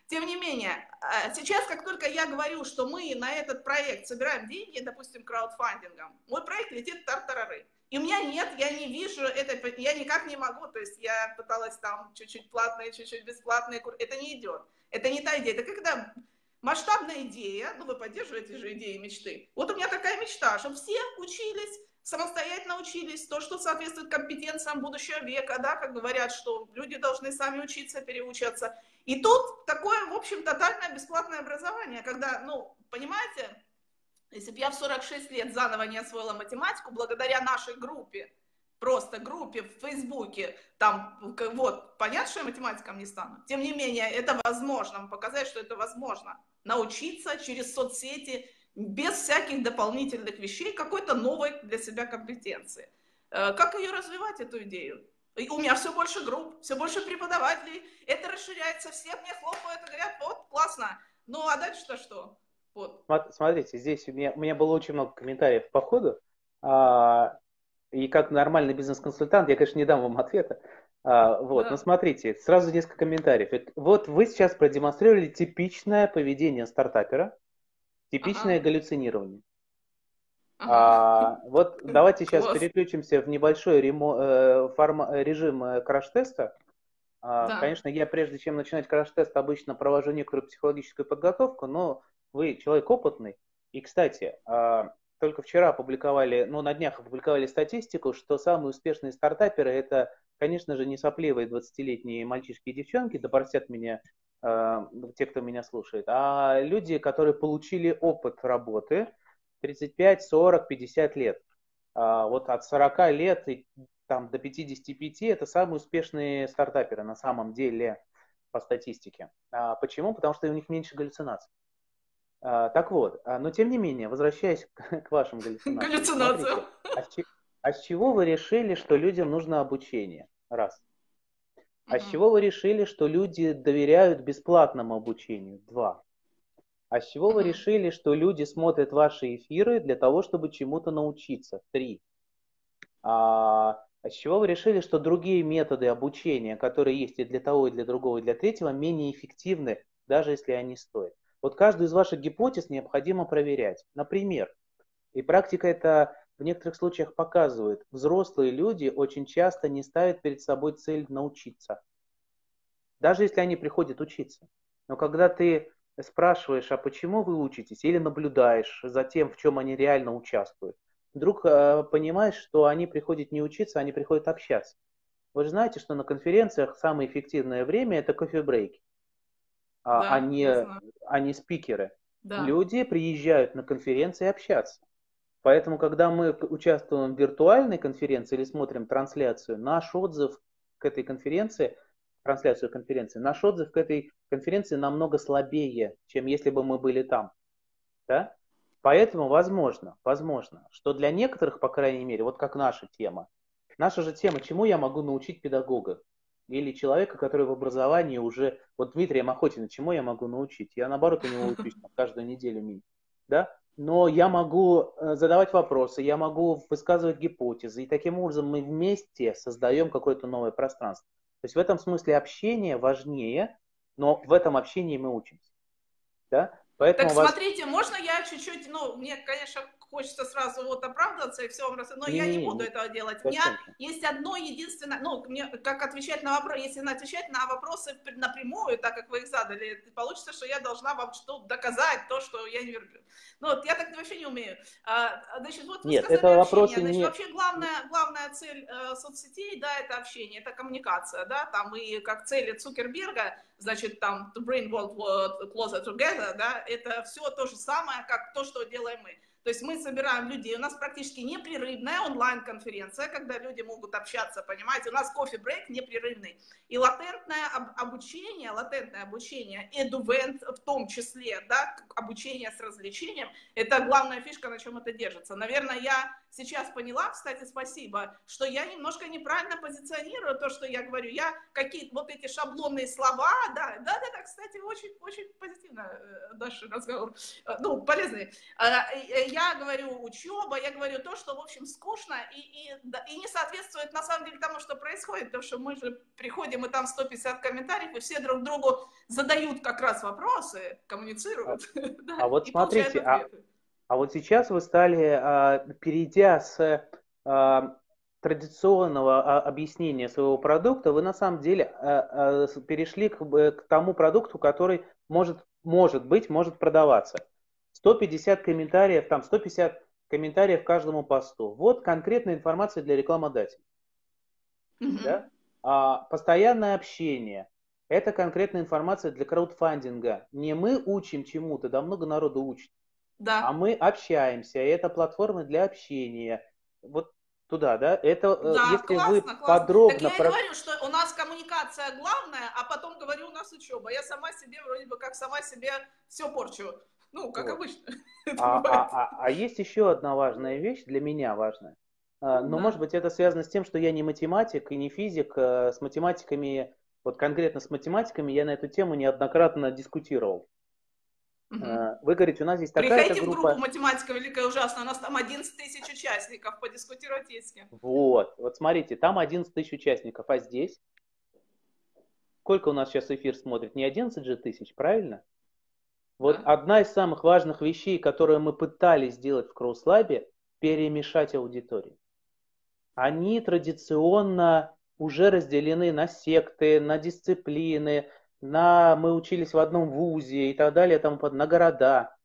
Тем не менее, э, сейчас, как только я говорю, что мы на этот проект собираем деньги, допустим, краудфандингом, мой проект летит тартарары. И у меня нет, я не вижу это, я никак не могу, то есть я пыталась там чуть-чуть платные, чуть-чуть бесплатные, это не идет. Это не та идея. Это когда масштабная идея, ну вы поддерживаете же идеи мечты. Вот у меня такая мечта, чтобы все учились, самостоятельно учились, то, что соответствует компетенциям будущего века, да, как говорят, что люди должны сами учиться, переучаться. И тут такое, в общем, тотальное бесплатное образование, когда, ну, понимаете, если бы я в 46 лет заново не освоила математику, благодаря нашей группе, просто группе в Фейсбуке, там, вот, понятно, что я математиком не стану. Тем не менее, это возможно, показать, что это возможно. Научиться через соцсети, без всяких дополнительных вещей, какой-то новой для себя компетенции. Э, как ее развивать, эту идею? У меня все больше групп, все больше преподавателей, это расширяется, все мне хлопают и говорят, вот, классно. Ну, а дальше-то что? Вот. Смотрите, здесь у меня, у меня было очень много комментариев по ходу. А, и как нормальный бизнес-консультант, я, конечно, не дам вам ответа. А, вот, да. но смотрите, сразу несколько комментариев. Вот вы сейчас продемонстрировали типичное поведение стартапера, типичное ага. галлюцинирование. Ага. А, вот давайте сейчас Класс. переключимся в небольшой ремо, э, форма, режим э, краш-теста. А, да. Конечно, я прежде чем начинать краш-тест обычно провожу некоторую психологическую подготовку, но вы человек опытный. И, кстати, а, только вчера опубликовали, ну, на днях опубликовали статистику, что самые успешные стартаперы это, конечно же, не сопливые 20-летние мальчишки и девчонки, да простят меня э, те, кто меня слушает, а люди, которые получили опыт работы 35, 40, 50 лет. А вот от 40 лет и там, до 55 это самые успешные стартаперы на самом деле по статистике. А почему? Потому что у них меньше галлюцинаций. А, так вот, а, но тем не менее, возвращаясь к, вашим галлюцинациям. Галлюцинациям. А, с, а с чего вы решили, что людям нужно обучение? Раз. А с чего вы решили, что люди доверяют бесплатному обучению? Два. А с чего вы решили, что люди смотрят ваши эфиры для того, чтобы чему-то научиться? Три. А, а с чего вы решили, что другие методы обучения, которые есть и для того, и для другого, и для третьего, менее эффективны, даже если они стоят? Вот каждую из ваших гипотез необходимо проверять. Например, и практика это в некоторых случаях показывает, взрослые люди очень часто не ставят перед собой цель научиться. Даже если они приходят учиться. Но когда ты спрашиваешь, а почему вы учитесь, или наблюдаешь за тем, в чем они реально участвуют, вдруг э, понимаешь, что они приходят не учиться, они приходят общаться. Вы же знаете, что на конференциях самое эффективное время это кофе-брейки. А, да, а, не, а не спикеры. Да. Люди приезжают на конференции общаться. Поэтому, когда мы участвуем в виртуальной конференции или смотрим трансляцию, наш отзыв к этой конференции, трансляцию конференции, наш отзыв к этой конференции намного слабее, чем если бы мы были там. Да? Поэтому возможно, возможно, что для некоторых, по крайней мере, вот как наша тема, наша же тема, чему я могу научить педагога? Или человека, который в образовании уже... Вот Дмитрия Махотина, чему я могу научить? Я, наоборот, у него учусь каждую неделю минимум. Да? Но я могу э, задавать вопросы, я могу высказывать гипотезы, и таким образом мы вместе создаем какое-то новое пространство. То есть в этом смысле общение важнее, но в этом общении мы учимся. Да? Поэтому так вас... смотрите, можно я чуть-чуть, ну, мне, конечно, хочется сразу вот оправдываться и все вам рассказать, но не, я не, буду этого делать. У меня есть одно единственное, ну, мне, как отвечать на вопросы, если на отвечать на вопросы напрямую, так как вы их задали, получится, что я должна вам что доказать то, что я не верблюд. Ну, вот я так вообще не умею. А, значит, вот вы Нет, сказали это общение. Значит, не... вообще главная, главная цель э, соцсетей, да, это общение, это коммуникация, да, там и как цели Цукерберга, значит, там to bring world closer together, да, это все то же самое, как то, что делаем мы. То есть мы собираем людей, у нас практически непрерывная онлайн-конференция, когда люди могут общаться, понимаете, у нас кофе-брейк непрерывный. И латентное обучение, латентное обучение, eduvent в том числе, да, обучение с развлечением, это главная фишка, на чем это держится. Наверное, я сейчас поняла, кстати, спасибо, что я немножко неправильно позиционирую то, что я говорю. Я какие-то вот эти шаблонные слова, да, да, да, да, кстати, очень, очень позитивно э, наш разговор, э, ну, полезный. Э, я говорю учеба, я говорю то, что, в общем, скучно и, и, и не соответствует на самом деле тому, что происходит, потому что мы же приходим, и там 150 комментариев, и все друг другу задают как раз вопросы, коммуницируют. А, да, а вот смотрите, а, а вот сейчас вы стали, а, перейдя с а, традиционного объяснения своего продукта, вы на самом деле перешли к, к тому продукту, который может, может быть, может продаваться. 150 комментариев, там 150 комментариев каждому посту. Вот конкретная информация для рекламодателя. Mm-hmm. Да? А, постоянное общение. Это конкретная информация для краудфандинга. Не мы учим чему-то, да много народу учит. Да. А мы общаемся. И это платформа для общения. Вот туда, да? Это э, да, если классно, вы классно. подробно... Так я про... говорю, что у нас коммуникация главная, а потом говорю, у нас учеба. Я сама себе вроде бы как сама себе все порчу. Ну, как вот. обычно. А, а, а, а есть еще одна важная вещь, для меня важная. А, но, да. может быть, это связано с тем, что я не математик и не физик. А, с математиками, вот конкретно с математиками, я на эту тему неоднократно дискутировал. Угу. Вы говорите, у нас здесь такая Приходите группа... в группу «Математика великая ужасная», у нас там 11 тысяч участников, подискутировать есть с кем. Вот, вот смотрите, там 11 тысяч участников, а здесь? Сколько у нас сейчас эфир смотрит? Не 11 же тысяч, правильно? Вот да. одна из самых важных вещей, которые мы пытались сделать в Кроуслабе, перемешать аудиторию. Они традиционно уже разделены на секты, на дисциплины, на мы учились в одном вузе и так далее, там, на города.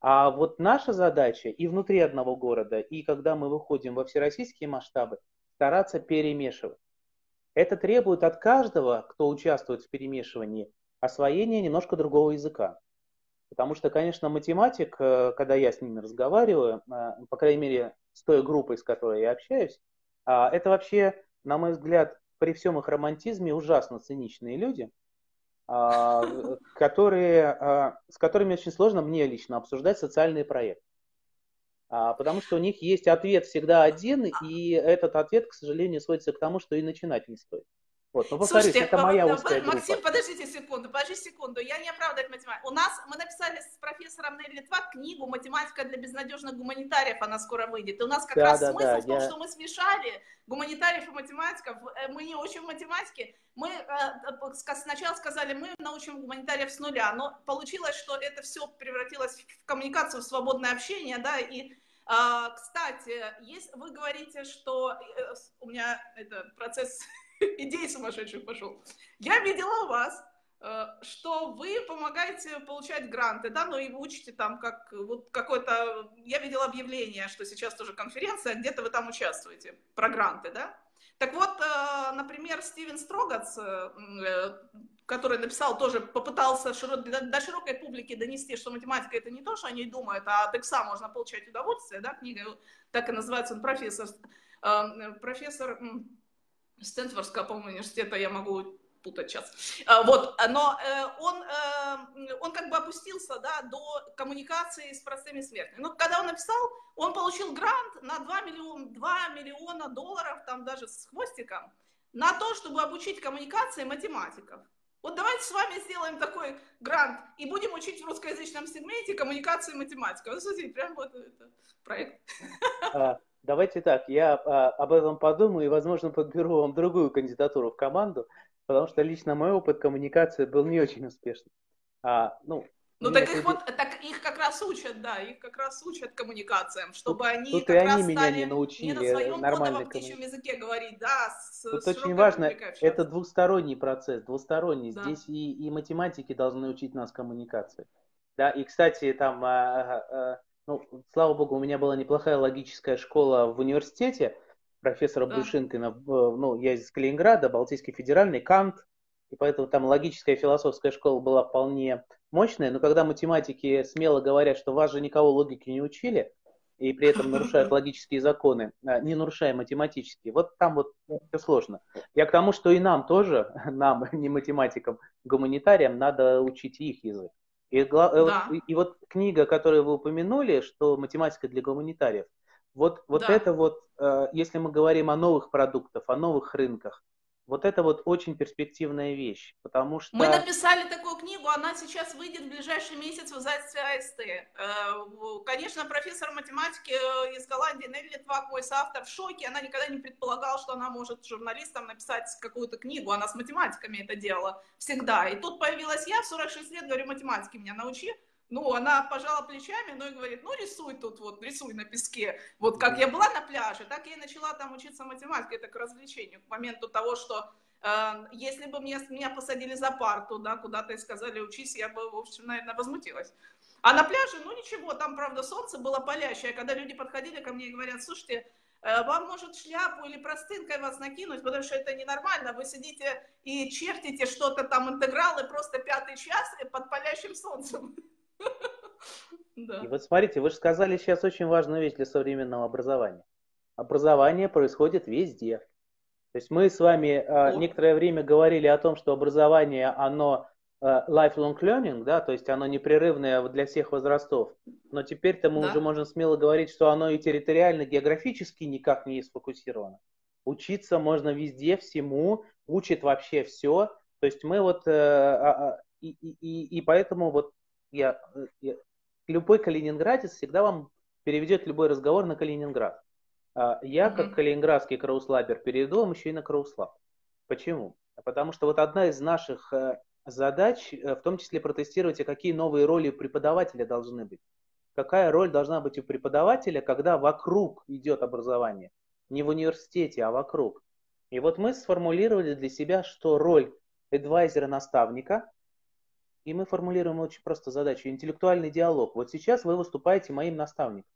А вот наша задача и внутри одного города, и когда мы выходим во всероссийские масштабы, стараться перемешивать. Это требует от каждого, кто участвует в перемешивании, освоения немножко другого языка. Потому что, конечно, математик, э, когда я с ними разговариваю, э, по крайней мере, с той группой, с которой я общаюсь, а, это вообще, на мой взгляд, при всем их романтизме ужасно циничные люди, которые, а, с которыми очень сложно мне лично обсуждать социальные проекты. Потому что у них есть ответ всегда один, и этот ответ, к сожалению, сводится к тому, что и начинать не стоит. Вот, ну, повторюсь, Слушайте, это моя узкая группа. Максим, подождите секунду, подождите секунду. Я не оправдываю математику. У нас, мы написали с профессором Нелли Литвак книгу «Математика для безнадежных гуманитариев», она скоро выйдет. И у нас как да, раз да, смысл да, в том, я... что мы смешали гуманитариев и математиков. Э, мы не учим математики. Мы э, э, сначала сказали, мы научим гуманитариев с нуля, но получилось, что это все превратилось в коммуникацию, в свободное общение, да, и а, кстати, есть, вы говорите, что у меня это процесс идей сумасшедших пошел. Я видела у вас, э, что вы помогаете получать гранты, да, ну и вы учите там как вот какой-то, я видела объявление, что сейчас тоже конференция, где-то вы там участвуете, про гранты, да? Так вот, э, например, Стивен Строгац, э, который написал тоже, попытался до широкой публики донести, что математика это не то, что они думают, а от икса можно получать удовольствие, да, книга так и называется, он профессор, профессор Стэнфордского, по-моему, университета, я могу путать сейчас. А, вот, но э, он, э, он как бы опустился да, до коммуникации с простыми смертными. Но когда он написал, он получил грант на 2 миллиона, 2 миллиона долларов, там даже с хвостиком, на то, чтобы обучить коммуникации математиков. Вот давайте с вами сделаем такой грант и будем учить в русскоязычном сегменте коммуникации математиков. Вот смотрите, прям вот это проект. А, Давайте так, я а, об этом подумаю и, возможно, подберу вам другую кандидатуру в команду, потому что лично мой опыт коммуникации был не очень успешным. А, ну, Ну так их вот, так их как раз учат, да, их как раз учат коммуникациям, чтобы тут, они тут как и раз они меня стали не научили не на своем нормальной птичьем языке говорить, да, с, Тут с очень важно, это двусторонний процесс, двусторонний. Да. Здесь и, и математики должны учить нас коммуникации. Да, и, кстати, там, а, а, ну, слава богу, у меня была неплохая логическая школа в университете, профессора Да. Брюшинкина, в- ну, я из Калининграда, Балтийский федеральный, Кант, и поэтому там логическая и философская школа была вполне мощная, но когда математики смело говорят, что вас же никого логики не учили, и при этом нарушают логические законы, а, не нарушая математические, вот там вот все сложно. Я к тому, что и нам тоже, нам, не математикам, гуманитариям, надо учить их язык. И, э, вот- Да. и- и вот книга, которую вы упомянули, что математика для гуманитариев, вот, вот Да. это вот, э, если мы говорим о новых продуктах, о новых рынках, вот это вот очень перспективная вещь, потому что... Мы написали такую книгу, она сейчас выйдет в ближайший месяц в издательстве АСТ. Э, Конечно, профессор математики э, из Голландии Нелли Твак, мой соавтор, в шоке. Она никогда не предполагала, что она может журналистам написать какую-то книгу. Она с математиками это делала всегда. И тут появилась я в 46 лет, говорю, математики меня научи. Ну, она пожала плечами, ну и говорит, ну рисуй тут вот, рисуй на песке. Вот как я была на пляже, так я и начала там учиться математике, это к развлечению, к моменту того, что э, если бы мне, меня посадили за парту, да, куда-то и сказали учись, я бы, в общем, наверное, возмутилась. А на пляже, ну ничего, там, правда, солнце было палящее, когда люди подходили ко мне и говорят, слушайте, э, вам может шляпу или простынкой вас накинуть, потому что это ненормально, вы сидите и чертите что-то там, интегралы, просто пятый час и под палящим солнцем. Да. И вот смотрите, вы же сказали сейчас очень важную вещь для современного образования. Образование происходит везде. То есть мы с вами э, О. некоторое время говорили о том, что образование, оно э, lifelong learning, да, то есть оно непрерывное для всех возрастов. Но теперь-то мы Да. уже можем смело говорить, что оно и территориально, географически никак не сфокусировано. Учиться можно везде, всему, учит вообще все. То есть мы вот, э, а, а, и, и- и поэтому вот я, э, я- любой калининградец всегда вам переведет любой разговор на Калининград. А Я, как Мгм. калининградский крауслабер, переведу вам еще и на крауслаб. Почему? Потому что вот одна из наших э, задач, э, в том числе протестировать, а какие новые роли у преподавателя должны быть. Какая роль должна быть у преподавателя, когда вокруг идет образование. Не в университете, а вокруг. И вот мы сформулировали для себя, что роль адвайзера-наставника, и мы формулируем очень просто задачу, интеллектуальный диалог. Вот сейчас вы выступаете моим наставником.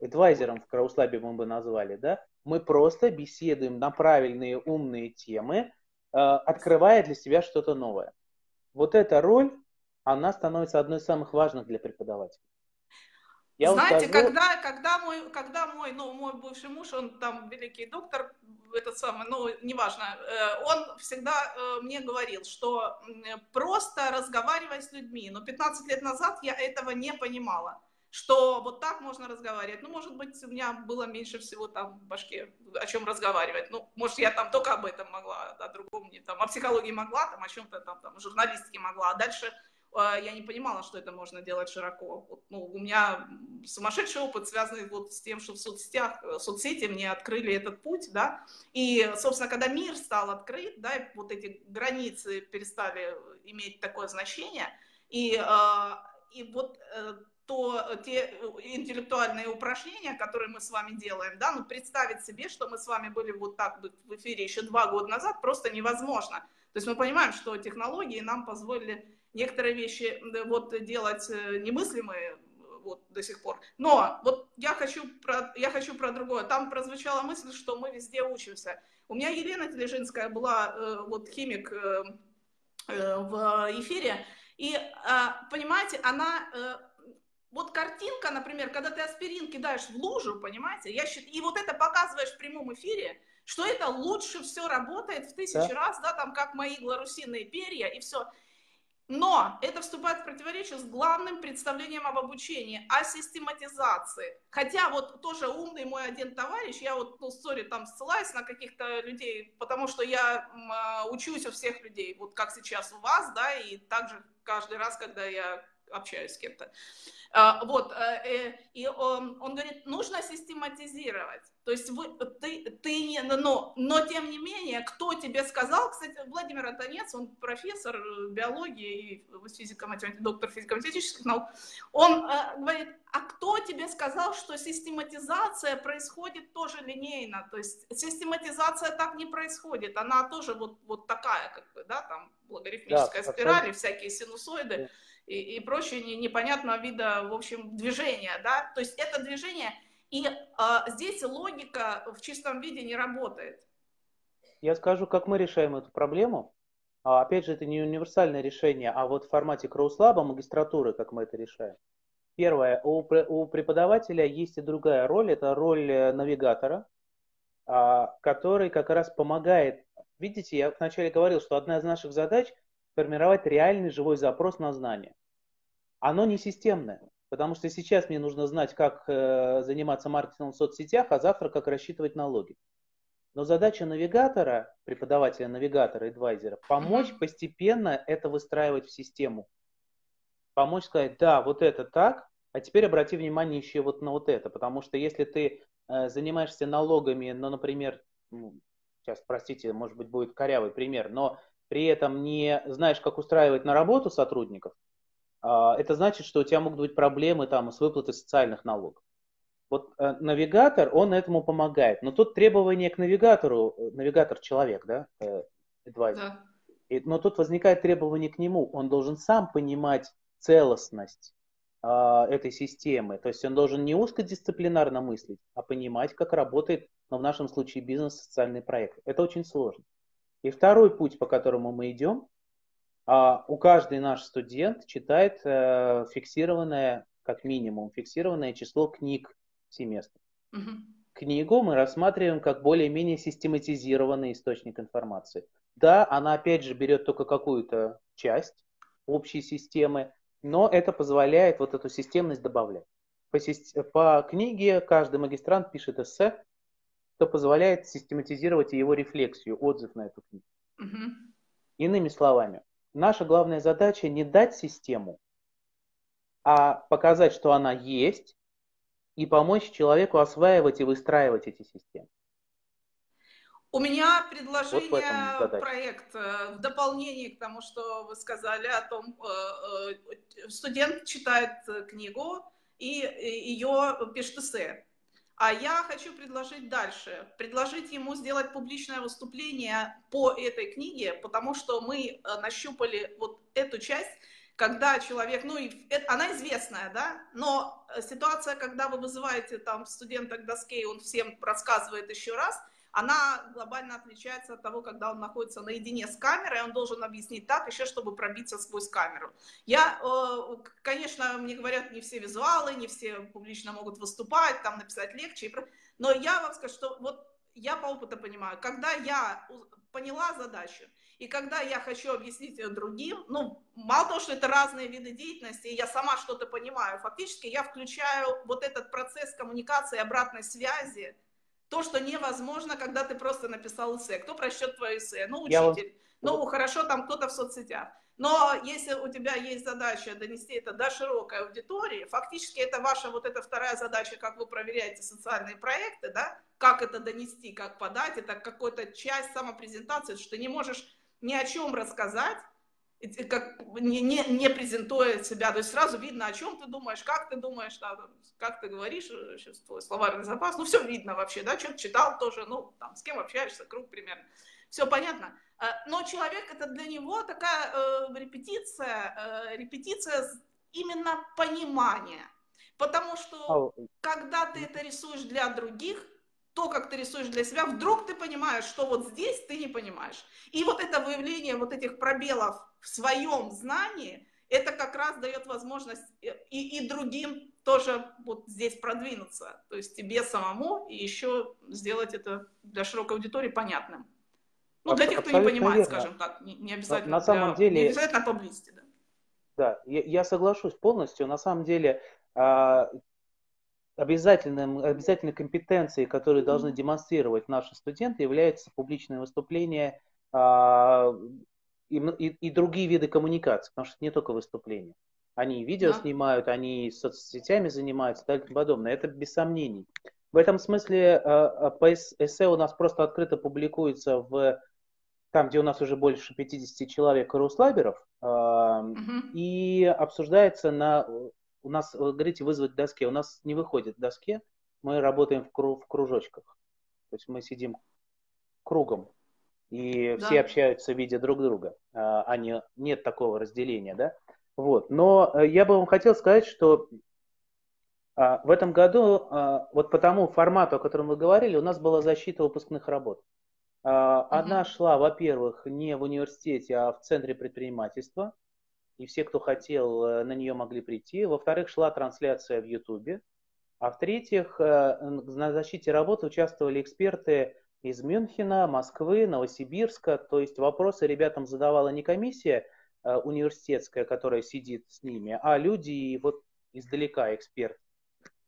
Адвайзером в Крауслабе мы бы назвали, да? Мы просто беседуем на правильные умные темы, э, открывая для себя что-то новое. Вот эта роль, она становится одной из самых важных для преподавателя. Я Знаете, скажу- когда, когда, мой, когда мой, ну, мой бывший муж, он там великий доктор, этот самый, ну, неважно, э, он всегда э, мне говорил, что просто разговаривай с людьми. Но 15 лет назад я этого не понимала, что вот так можно разговаривать. Ну, может быть, у меня было меньше всего там в башке о чем разговаривать. Ну, может, я там только об этом могла, о другом не там, о психологии могла, там, о чем-то там, там, журналистике могла, а дальше я не понимала, что это можно делать широко. Вот, ну, у меня сумасшедший опыт, связанный вот с тем, что в соцсетях, э, соцсети мне открыли этот путь, да, и, собственно, когда мир стал открыт, да, вот эти границы перестали иметь такое значение, и, э, и вот э, то те интеллектуальные упражнения, которые мы с вами делаем, да, ну, представить себе, что мы с вами были вот так в эфире еще два года назад, просто невозможно. То есть мы понимаем, что технологии нам позволили некоторые вещи вот делать э, немыслимые вот до сих пор. Но вот я хочу про, я хочу про другое. Там прозвучала мысль, что мы везде учимся. У меня Елена Тележинская была э, вот химик э, э, в эфире, и э, понимаете, она э, вот картинка, например, когда ты аспирин кидаешь в лужу, понимаете, я считаю, и вот это показываешь в прямом эфире, что это лучше все работает в тысячу Да. раз, да, там как мои гларусиные перья и все. Но это вступает в противоречие с главным представлением об обучении, о систематизации. Хотя вот тоже умный мой один товарищ, я вот, ну, сори, там ссылаюсь на каких-то людей, потому что я м, а, учусь у всех людей, вот как сейчас у вас, да, и также каждый раз, когда я общаюсь с кем-то. А, вот, э, э, и он, он говорит, нужно систематизировать. То есть вы, ты, ты не, но, но тем не менее, кто тебе сказал, кстати, Владимир Антонец, он профессор биологии и физико доктор физико-математических наук, он э, говорит, а кто тебе сказал, что систематизация происходит тоже линейно? То есть систематизация так не происходит, она тоже вот, вот такая, как бы, да, там логарифмическая да, спираль, всякие синусоиды. Да и, и прочее не, непонятного вида, в общем, движения, да, то есть это движение, и а, здесь логика в чистом виде не работает. Я скажу, как мы решаем эту проблему. А, опять же, это не универсальное решение, а вот в формате Кроуслаба, магистратуры, как мы это решаем. Первое, у, у преподавателя есть и другая роль, это роль э, навигатора, а, который как раз помогает. Видите, я вначале говорил, что одна из наших задач – формировать реальный живой запрос на знания оно не системное. Потому что сейчас мне нужно знать, как э, заниматься маркетингом в соцсетях, а завтра как рассчитывать налоги. Но задача навигатора, преподавателя навигатора, адвайзера, помочь постепенно это выстраивать в систему. Помочь сказать, да, вот это так, а теперь обрати внимание еще вот на вот это. Потому что если ты э, занимаешься налогами, ну, например, сейчас, простите, может быть, будет корявый пример, но при этом не знаешь, как устраивать на работу сотрудников, это значит, что у тебя могут быть проблемы там, с выплатой социальных налогов. Вот э, навигатор, он этому помогает. Но тут требование к навигатору, э, навигатор человек, да, э, advisor. Да. И, но тут возникает требование к нему. Он должен сам понимать целостность э, этой системы. То есть он должен не узкодисциплинарно мыслить, а понимать, как работает, но в нашем случае бизнес, социальный проект. Это очень сложно. И второй путь, по которому мы идем, а у каждый наш студент читает э, фиксированное, как минимум, фиксированное число книг в семестр. Угу. Книгу мы рассматриваем как более-менее систематизированный источник информации. Да, она опять же берет только какую-то часть общей системы, но это позволяет вот эту системность добавлять. По, по книге каждый магистрант пишет эссе, что позволяет систематизировать его рефлексию, отзыв на эту книгу. Угу. Иными словами, наша главная задача не дать систему, а показать, что она есть, и помочь человеку осваивать и выстраивать эти системы. У меня предложение, вот проект э, в дополнение к тому, что вы сказали о том, э, э, студент читает книгу и ее пишет эссе. А я хочу предложить дальше, предложить ему сделать публичное выступление по этой книге, потому что мы э, нащупали вот эту часть, когда человек, ну, и она известная, да, но э, ситуация, когда вы вызываете там студента к доске, и он всем рассказывает еще раз, она глобально отличается от того, когда он находится наедине с камерой, он должен объяснить так еще, чтобы пробиться сквозь камеру. Я, э, конечно, мне говорят, не все визуалы, не все публично могут выступать, там написать лекции, но я вам скажу, что вот я по опыту понимаю, когда я поняла задачу, и когда я хочу объяснить ее другим, ну, мало того, что это разные виды деятельности, и я сама что-то понимаю, фактически я включаю вот этот процесс коммуникации, обратной связи, то, что невозможно, когда ты просто написал эссе. Кто прочтет твое эссе? Ну, учитель. Я... Ну, хорошо, там кто-то в соцсетях. Но если у тебя есть задача донести это до широкой аудитории, фактически это ваша вот эта вторая задача, как вы проверяете социальные проекты, да, как это донести, как подать, это какая-то часть самопрезентации, что ты не можешь ни о чем рассказать, как, не, не, не презентуя себя, то есть сразу видно, о чем ты думаешь, как ты думаешь, да, как ты говоришь, э, сейчас твой словарный запас, ну все видно вообще, да, что-то читал тоже, ну там, с кем общаешься, круг примерно, все понятно. Э, но человек, это для него такая э, репетиция, э, репетиция именно понимания, потому что когда ты это рисуешь для других, то, как ты рисуешь для себя, вдруг ты понимаешь, что вот здесь ты не понимаешь. И вот это выявление вот этих пробелов в своем знании, это как раз дает возможность и, и другим тоже вот здесь продвинуться. То есть тебе самому и еще сделать это для широкой аудитории понятным. Ну, для тех, кто не понимает, верно. скажем так, не, не обязательно. На самом для, деле... Не обязательно поблизости, да. Да, я, я соглашусь полностью. На самом деле, а, обязательным, обязательной компетенцией, которые должны демонстрировать наши студенты, является публичное выступление а, и, и, и другие виды коммуникации, потому что это не только выступление. Они видео да. снимают, они соцсетями занимаются и так подобное. Это без сомнений. В этом смысле по эссе у нас просто открыто публикуется в там, где у нас уже больше 50 человек каруслаберов, угу. и обсуждается на... У нас, вы говорите, вызвать доске. У нас не выходит доске, мы работаем в, кру, в кружочках. То есть мы сидим кругом, и да. все общаются, видя друг друга, а, а не, нет такого разделения, да? Вот. Но э, я бы вам хотел сказать, что а, в этом году, а, вот по тому формату, о котором вы говорили, у нас была защита выпускных работ. Одна шла, во-первых, не в университете, а в центре предпринимательства, и все, кто хотел, э, на нее могли прийти. Во-вторых, шла трансляция в Ютубе. А в-третьих, э, на защите работы участвовали эксперты из Мюнхена, Москвы, Новосибирска. То есть вопросы ребятам задавала не комиссия э, университетская, которая сидит с ними, а люди вот издалека, эксперты.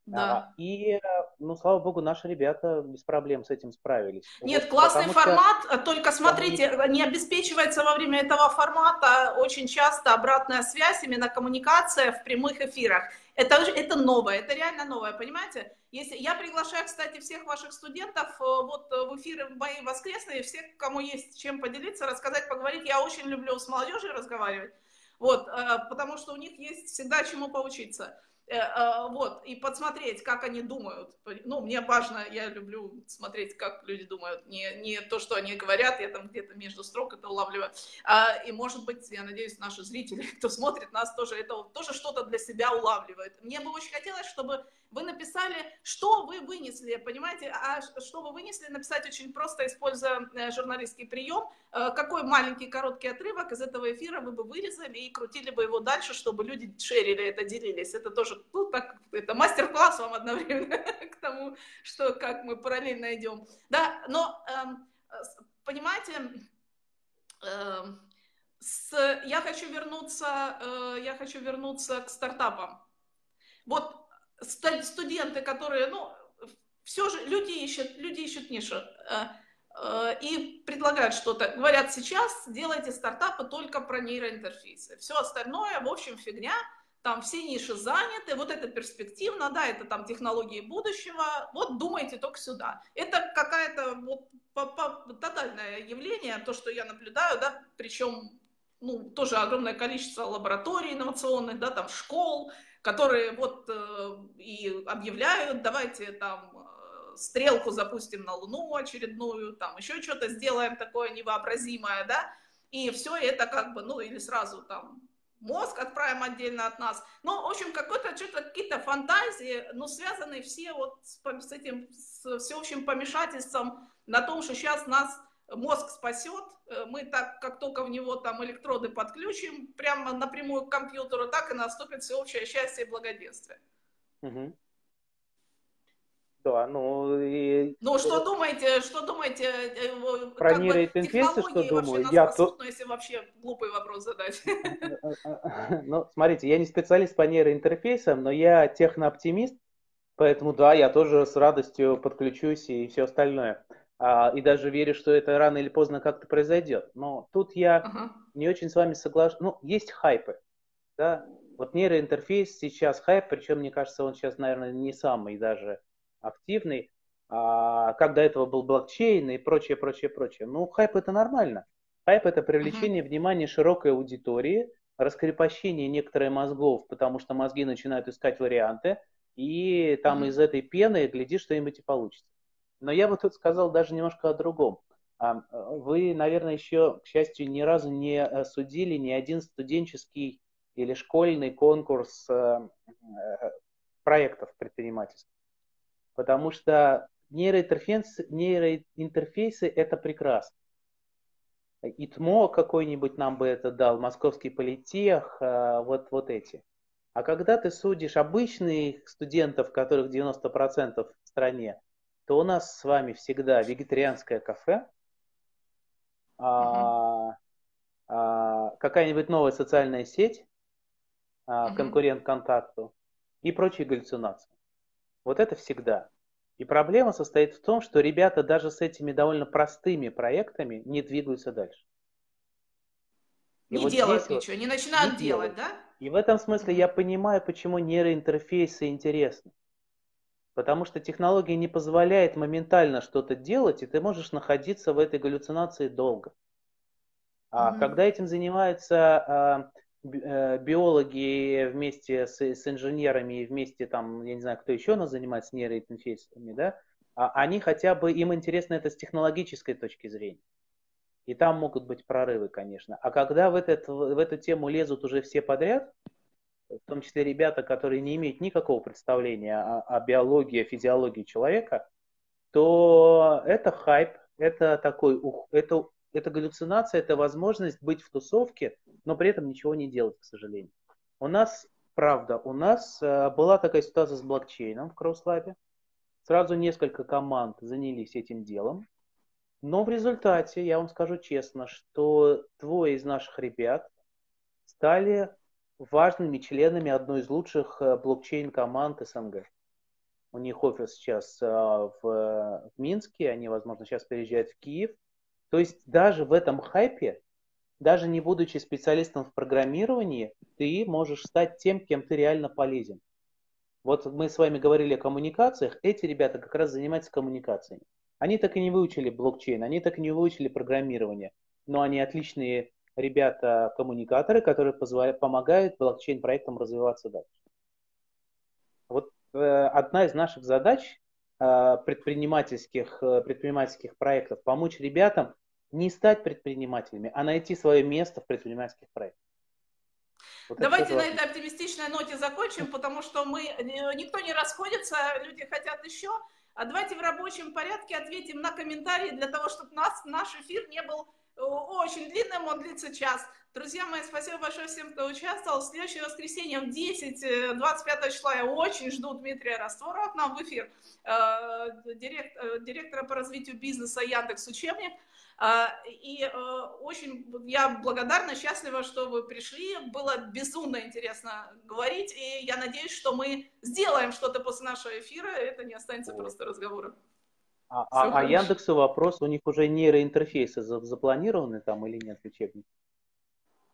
Да. А, и, ну, слава богу, наши ребята без проблем с этим справились. Нет, вот, классный формат, что... только смотрите, не обеспечивается во время этого формата очень часто обратная связь, именно коммуникация в прямых эфирах. Это, это новое, это реально новое, понимаете? Если, я приглашаю, кстати, всех ваших студентов э, вот э, в эфиры мои воскресные, всех, кому есть чем поделиться, рассказать, поговорить. Я очень люблю с молодежью разговаривать, вот, э, потому что у них есть всегда чему поучиться. Э, э, вот, и подсмотреть, как они думают. Ну, мне важно, я люблю смотреть, как люди думают, не, не то, что они говорят, я там где-то между строк это улавливаю. А, и, может быть, я надеюсь, наши зрители, кто смотрит нас, тоже это тоже что-то для себя улавливает. Мне бы очень хотелось, чтобы вы написали, что вы вынесли, понимаете, а что вы вынесли, написать очень просто, используя э, журналистский прием, э, какой маленький короткий отрывок из этого эфира вы бы вырезали и крутили бы его дальше, чтобы люди шерили это, делились. Это тоже, ну, так, это мастер-класс вам одновременно к тому, что, как мы параллельно идем. Да, но, эм, понимаете, эм, с, я хочу вернуться, э, я хочу вернуться к стартапам. Вот студенты, которые, ну, все же люди ищут, люди ищут нишу э, э, и предлагают что-то. Говорят, сейчас делайте стартапы только про нейроинтерфейсы. Все остальное, в общем, фигня. Там все ниши заняты, вот это перспективно, да, это там технологии будущего, вот думайте только сюда. Это какая-то вот тотальное явление, то, что я наблюдаю, да, причем, ну, тоже огромное количество лабораторий инновационных, да, там школ, которые вот э, и объявляют, давайте там э, стрелку запустим на Луну очередную, там еще что-то сделаем такое невообразимое, да, и все это как бы, ну или сразу там мозг отправим отдельно от нас. Ну, в общем, какой-то что-то, какие-то фантазии, но связанные все вот с, с этим, с всеобщим помешательством на том, что сейчас нас мозг спасет, э, мы так, как только в него там электроды подключим, прямо напрямую к компьютеру, так и наступит всеобщее счастье и благоденствие. Угу. Да, ну и... Ну, что думаете, что думаете? Э, Про нейроинтерфейсы, что думаю? Я то... Ну, если вообще глупый вопрос задать. Ну, смотрите, я не специалист по нейроинтерфейсам, но я технооптимист, поэтому да, я тоже с радостью подключусь и все остальное. А, и даже верю, что это рано или поздно как-то произойдет. Но тут я uh-huh. не очень с вами соглашусь. Ну, есть хайпы, да. Вот нейроинтерфейс сейчас хайп, причем, мне кажется, он сейчас, наверное, не самый даже активный. А, как до этого был блокчейн и прочее, прочее, прочее. Ну, хайп это нормально. Хайп это привлечение uh-huh. внимания широкой аудитории, раскрепощение некоторых мозгов, потому что мозги начинают искать варианты, и там uh-huh. из этой пены, гляди, что-нибудь и получится. Но я бы тут сказал даже немножко о другом. А, вы, наверное, еще, к счастью, ни разу не э, судили ни один студенческий или школьный конкурс э, э, проектов предпринимательских. Потому что нейроинтерфейсы, нейроинтерфейсы – это прекрасно. ИТМО какой-нибудь нам бы это дал, Московский политех, вот, вот эти. А когда ты судишь обычных студентов, которых 90% в стране, то у нас с вами всегда вегетарианское кафе, а, а, какая-нибудь новая социальная сеть, а, конкурент контакту и прочие галлюцинации. Вот это всегда. И проблема состоит в том, что ребята даже с этими довольно простыми проектами не двигаются дальше. И не вот делают ничего, вот, не начинают не делать, делают. да? И в этом смысле я понимаю, почему нейроинтерфейсы интересны. Потому что технология не позволяет моментально что-то делать, и ты можешь находиться в этой галлюцинации долго. А mm-hmm. когда этим занимаются а, э, биологи вместе с, с инженерами и вместе там, я не знаю, кто еще у нас занимается нейроинтерфейсами, да, а они хотя бы, им интересно это с технологической точки зрения. И там могут быть прорывы, конечно. А когда в, этот, в эту тему лезут уже все подряд, в том числе ребята, которые не имеют никакого представления о, о биологии, о физиологии человека, то это хайп, это такой, это, это галлюцинация, это возможность быть в тусовке, но при этом ничего не делать, к сожалению. У нас, правда, у нас э, была такая ситуация с блокчейном в CrossLab. Сразу несколько команд занялись этим делом. Но в результате, я вам скажу честно, что двое из наших ребят стали важными членами одной из лучших э, блокчейн-команд СНГ. У них офис сейчас э, в, в Минске, они, возможно, сейчас переезжают в Киев. То есть даже в этом хайпе, даже не будучи специалистом в программировании, ты можешь стать тем, кем ты реально полезен. Вот мы с вами говорили о коммуникациях, эти ребята как раз занимаются коммуникациями. Они так и не выучили блокчейн, они так и не выучили программирование, но они отличные ребята-коммуникаторы, которые позволяют, помогают блокчейн-проектам развиваться дальше. Вот э, одна из наших задач э, предпринимательских, э, предпринимательских проектов помочь ребятам не стать предпринимателями, а найти свое место в предпринимательских проектах. Вот Давайте на этой оптимистичной ноте закончим, потому что мы никто не расходится, люди хотят еще. А давайте в рабочем порядке ответим на комментарии для того, чтобы нас, наш эфир не был э, очень длинным, он длится час. Друзья мои, спасибо большое всем, кто участвовал. В следующее воскресенье в 10, 25 э, числа я очень жду Дмитрия Растворова к нам в эфир, э, директора по развитию бизнеса Яндекс Учебник. И э, очень я благодарна, счастлива, что вы пришли. Было безумно интересно говорить, и я надеюсь, что мы сделаем что-то после нашего эфира, это не останется просто разговором. А, а, а Яндексу вопрос, у них уже нейроинтерфейсы запланированы там или нет в учебнике?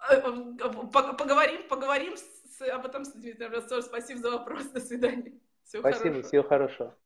Э, э, поговорим, поговорим с, об этом с Дмитрием. Спасибо за вопрос. До свидания. Всего Спасибо, хорошего. всего хорошего.